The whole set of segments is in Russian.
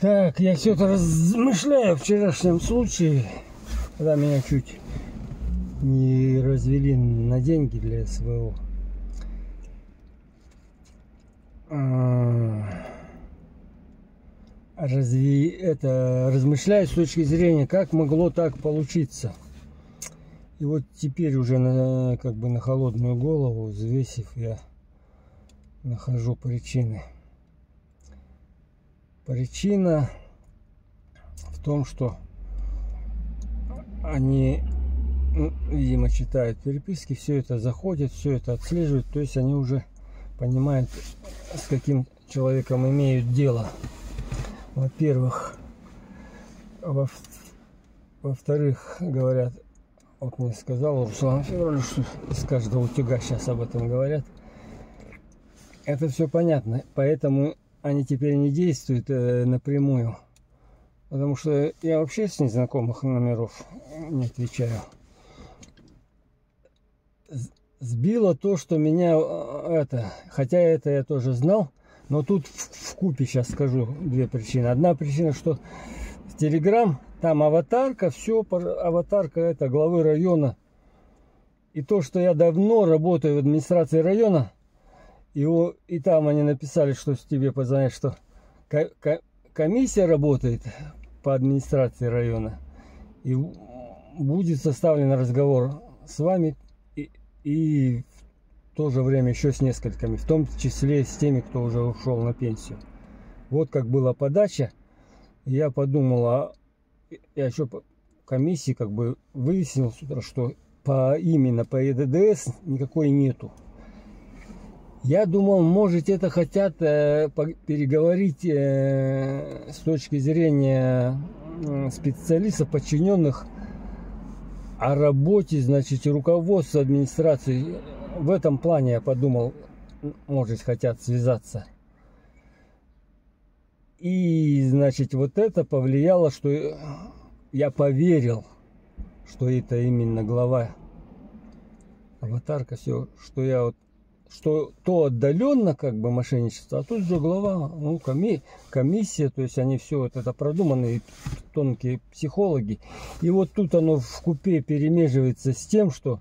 Так, я все это размышляю о вчерашнем случае, когда меня чуть не развели на деньги для СВО. А, разве это размышляю с точки зрения, как могло так получиться. И вот теперь уже на, как бы на холодную голову, взвесив, я нахожу причины. Причина в том, что они, ну, видимо, читают переписки, все это заходит, все это отслеживают, то есть они уже понимают, с каким человеком имеют дело. Во-первых, во-вторых, говорят, вот мне сказал Руслан Федорович, что из каждого утюга сейчас об этом говорят. Это все понятно, поэтому они теперь не действуют э, напрямую. Потому что я вообще с незнакомых номеров не отвечаю. Сбило то, что меня э, это, хотя это я тоже знал, но тут в, купе сейчас скажу две причины. Одна причина, что в Телеграм там аватарка, все, аватарка это главы района. И то, что я давно работаю в администрации района, и, и там они написали, что тебе позвонят, что комиссия работает по администрации района. И будет составлен разговор с вами и, и в то же время еще с несколькими, в том числе с теми, кто уже ушел на пенсию. Вот как была подача. Я подумал, а я еще по комиссии как бы выяснил с утра, что по именно по ЕДДС никакой нету. Я думал, может, это хотят э, переговорить э, с точки зрения специалистов, подчиненных о работе, значит, руководства администрации. В этом плане я подумал, может, хотят связаться. И, значит, вот это повлияло, что я поверил, что это именно глава аватарка, все, что я вот что то отдаленно как бы мошенничество, а тут же глава, ну, коми, комиссия, то есть они все вот это продуманные тонкие психологи. И вот тут оно в купе перемеживается с тем, что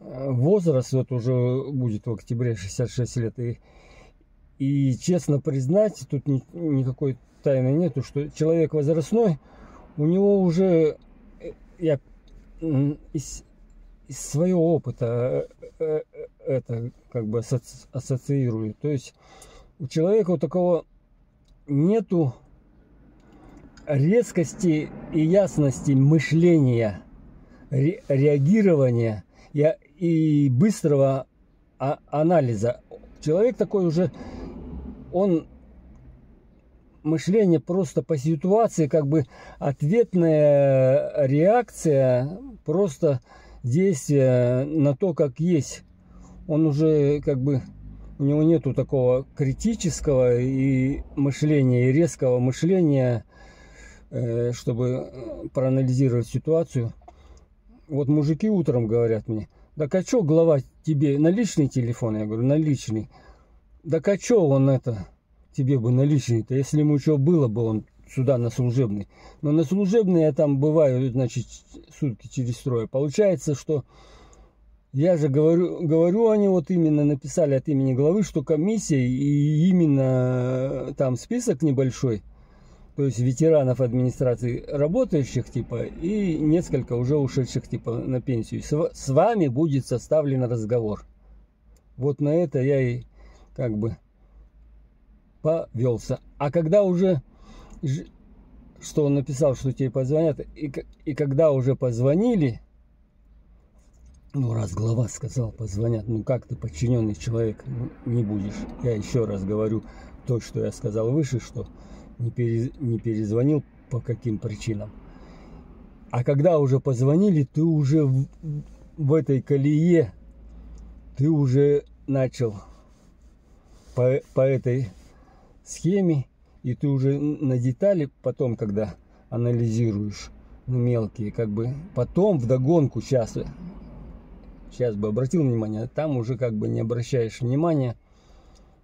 э, возраст вот уже будет в октябре 66 лет. И, и честно признать, тут ни, никакой тайны нету, что человек возрастной, у него уже, э, я из, из своего опыта э, это как бы ассоциирую. То есть у человека вот такого нету резкости и ясности мышления, ре, реагирования и, и быстрого а, анализа. Человек такой уже, он мышление просто по ситуации, как бы ответная реакция, просто действие на то, как есть он уже как бы у него нету такого критического и мышления, и резкого мышления, э, чтобы проанализировать ситуацию. Вот мужики утром говорят мне, да а что глава тебе наличный телефон? Я говорю, наличный. Да а что он это тебе бы наличный-то, если ему что было бы, он сюда на служебный. Но на служебный я там бываю, значит, сутки через трое. Получается, что я же говорю, говорю, они вот именно написали от имени главы, что комиссия и именно э, там список небольшой, то есть ветеранов администрации работающих типа и несколько уже ушедших типа на пенсию. С, с вами будет составлен разговор. Вот на это я и как бы повелся. А когда уже, что он написал, что тебе позвонят, и, и когда уже позвонили, ну, раз глава сказал, позвонят, ну как ты подчиненный человек, ну, не будешь. Я еще раз говорю то, что я сказал выше, что не, перез, не перезвонил по каким причинам. А когда уже позвонили, ты уже в, в этой колее, ты уже начал по, по этой схеме, и ты уже на детали потом, когда анализируешь, ну, мелкие, как бы потом в догонку сейчас сейчас бы обратил внимание, там уже как бы не обращаешь внимания,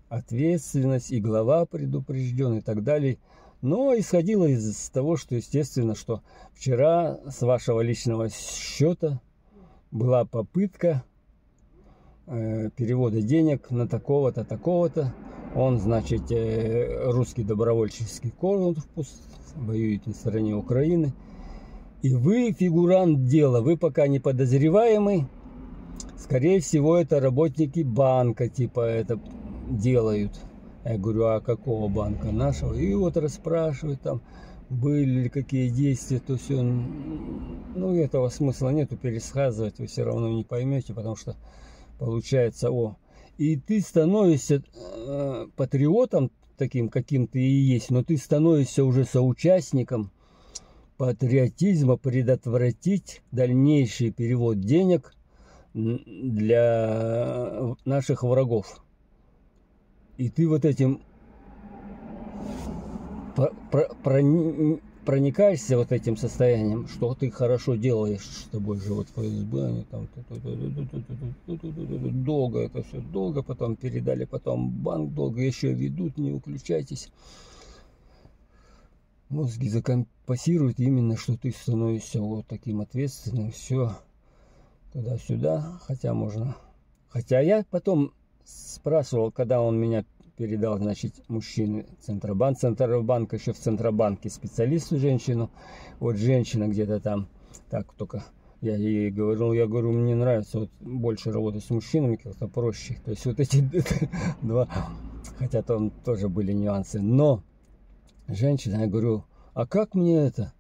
ответственность и глава предупрежден и так далее. Но исходило из того, что, естественно, что вчера с вашего личного счета была попытка э, перевода денег на такого-то, такого-то. Он, значит, э, русский добровольческий корпус, воюет на стороне Украины. И вы фигурант дела, вы пока не подозреваемый. Скорее всего, это работники банка, типа, это делают. Я говорю, а какого банка? Нашего? И вот расспрашивают там, были ли какие действия, то все. Ну, этого смысла нету пересказывать, вы все равно не поймете, потому что получается, о. И ты становишься э, патриотом таким, каким ты и есть, но ты становишься уже соучастником патриотизма предотвратить дальнейший перевод денег для наших врагов. И ты вот этим проникаешься вот этим состоянием, что ты хорошо делаешь с тобой же вот ФСБ, там долго это все, долго потом передали, потом банк долго еще ведут, не выключайтесь. Мозги закомпасируют именно, что ты становишься вот таким ответственным, все туда-сюда, хотя можно. Хотя я потом спрашивал, когда он меня передал, значит, мужчины Центробанк. Центробанк еще в Центробанке специалисту женщину. Вот женщина где-то там, так только я ей говорил, я говорю, мне нравится вот больше работать с мужчинами, как-то проще. То есть вот эти два, хотя там тоже были нюансы. Но женщина, я говорю, а как мне это,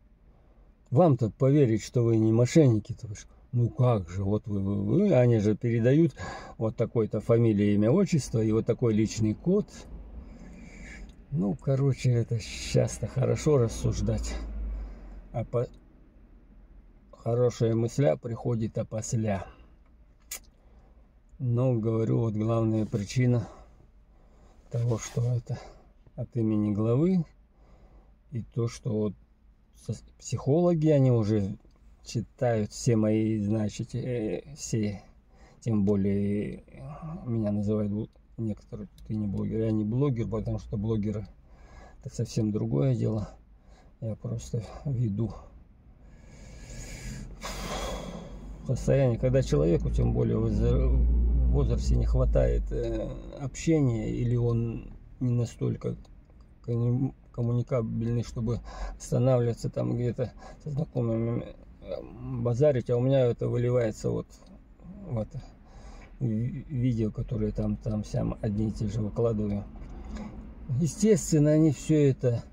вам-то поверить, что вы не мошенники-то? Ну как же, вот вы, вы, вы, они же передают вот такой-то фамилия, имя, отчество и вот такой личный код. Ну, короче, это сейчас-то хорошо рассуждать. А по... хорошая мысля приходит опосля. Но, говорю, вот главная причина того, что это от имени главы, и то, что вот психологи, они уже читают все мои, значит, э, все, тем более меня называют некоторые, ты не блогер, я не блогер, потому что блогеры это совсем другое дело. Я просто веду состояние, когда человеку, тем более в возрасте не хватает э, общения или он не настолько коммуникабельный, чтобы останавливаться там где-то со знакомыми базарить, а у меня это выливается вот в это видео, которые там, там сам одни и те же выкладываю. Естественно, они все это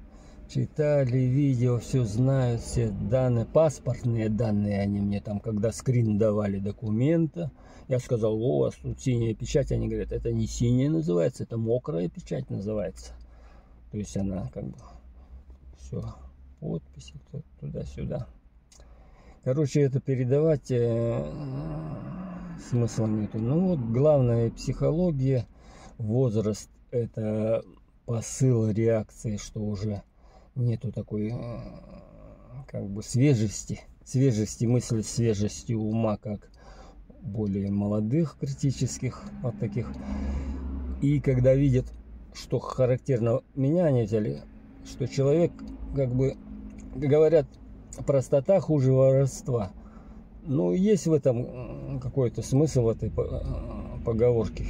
читали, видео, все знают, все данные, паспортные данные они мне там, когда скрин давали документа, я сказал, у вас тут синяя печать, они говорят, это не синяя называется, это мокрая печать называется. То есть она как бы все, подписи туда-сюда. Короче, это передавать э, смысла нету. Ну вот, главное психология, возраст, это посыл реакции, что уже нету такой э, как бы свежести, свежести мысли, свежести ума, как более молодых критических вот таких. И когда видят, что характерно меня они взяли, что человек как бы говорят простота хуже воровства. Ну, есть в этом какой-то смысл в этой поговорке.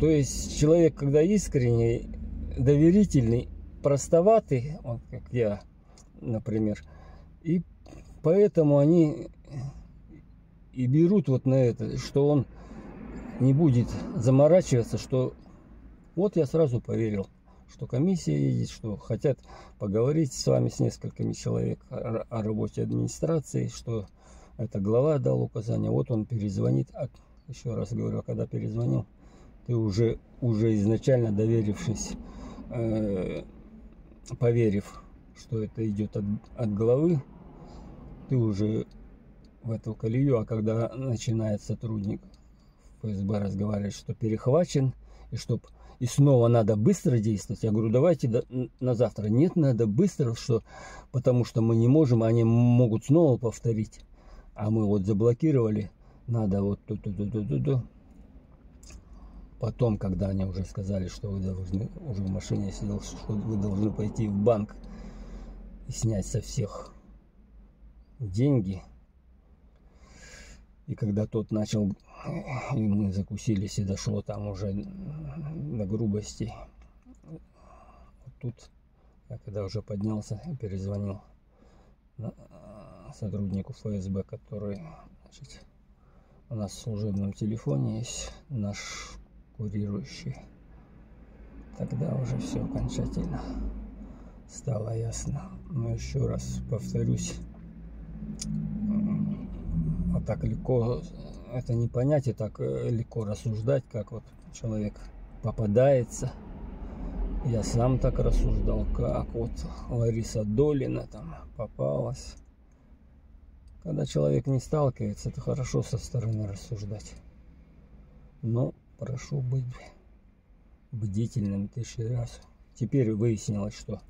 То есть человек, когда искренний, доверительный, простоватый, вот как я, например, и поэтому они и берут вот на это, что он не будет заморачиваться, что вот я сразу поверил что комиссия едет, что хотят поговорить с вами, с несколькими человек о, работе администрации, что это глава дал указание, вот он перезвонит. А, еще раз говорю, а когда перезвонил, ты уже, уже изначально доверившись, э, поверив, что это идет от, от главы, ты уже в эту колею, а когда начинает сотрудник ФСБ разговаривать, что перехвачен, и чтобы и снова надо быстро действовать. Я говорю, давайте до, на завтра. Нет, надо быстро, что, потому что мы не можем, они могут снова повторить. А мы вот заблокировали. Надо вот ту ту ту ту ту, -ту. потом, когда они уже сказали, что вы должны, уже в машине сидел, что вы должны пойти в банк и снять со всех деньги. И когда тот начал, и мы закусились, и дошло там уже до грубости. Вот тут я когда уже поднялся перезвонил сотруднику ФСБ, который значит, у нас в служебном телефоне есть наш курирующий. Тогда уже все окончательно стало ясно. Но еще раз повторюсь, вот так легко это не понять и так э, легко рассуждать, как вот человек попадается. Я сам так рассуждал, как вот Лариса Долина там попалась. Когда человек не сталкивается, это хорошо со стороны рассуждать. Но прошу быть бдительным тысячи раз. Теперь выяснилось, что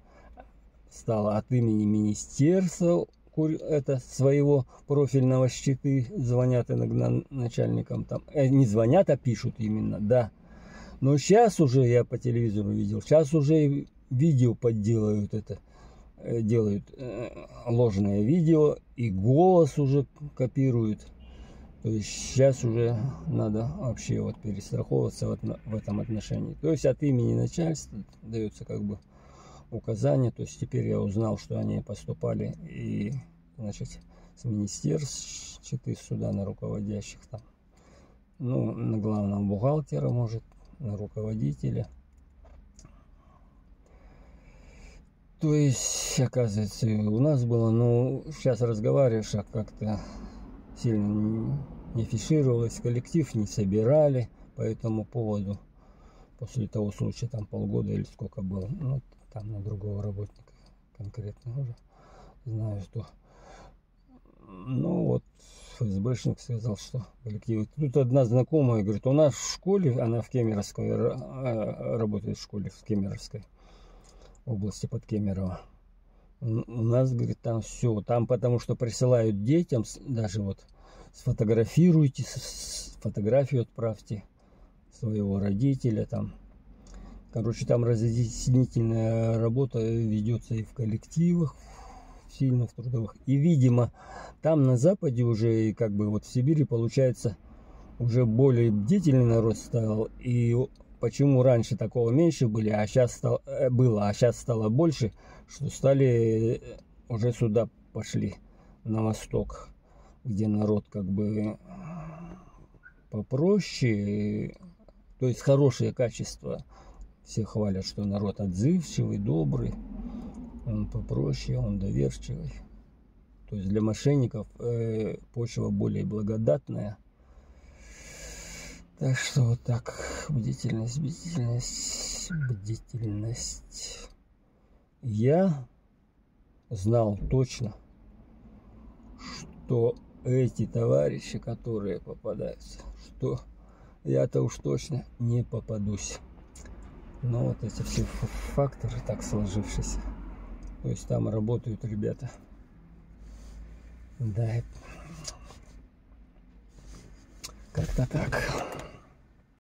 стало от имени министерства это своего профильного щиты звонят иногда начальникам там. Э, не звонят, а пишут именно, да. Но сейчас уже я по телевизору видел, сейчас уже видео подделают это, э, делают э, ложное видео и голос уже копируют. То есть сейчас уже надо вообще вот перестраховываться в, в этом отношении. То есть от имени начальства дается как бы указания. То есть теперь я узнал, что они поступали и значит с министерств, сюда на руководящих там. Ну, на главного бухгалтера, может, на руководителя. То есть, оказывается, у нас было, ну, сейчас разговариваешь, а как-то сильно не фишировалось, коллектив не собирали по этому поводу. После того случая, там полгода или сколько было, ну, там на другого работника конкретно уже знаю, что. Ну, вот ФСБшник сказал, что коллектив. Тут одна знакомая говорит, у нас в школе, она в Кемеровской, а, работает в школе в Кемеровской области под Кемерово. У нас, говорит, там все, там потому что присылают детям, даже вот сфотографируйте, фотографию отправьте своего родителя там. Короче, там разъяснительная работа ведется и в коллективах, сильно в трудовых. И, видимо, там на Западе уже, как бы вот в Сибири, получается, уже более бдительный народ стал. И почему раньше такого меньше были, а сейчас стало, э, было, а сейчас стало больше, что стали э, уже сюда пошли, на восток, где народ как бы попроще, то есть хорошее качество. Все хвалят, что народ отзывчивый, добрый он попроще, он доверчивый. То есть для мошенников э, почва более благодатная. Так что вот так, бдительность, бдительность, бдительность. Я знал точно, что эти товарищи, которые попадаются, что я-то уж точно не попадусь. Но вот эти все факторы так сложившиеся. То есть там работают ребята. Да, как-то так.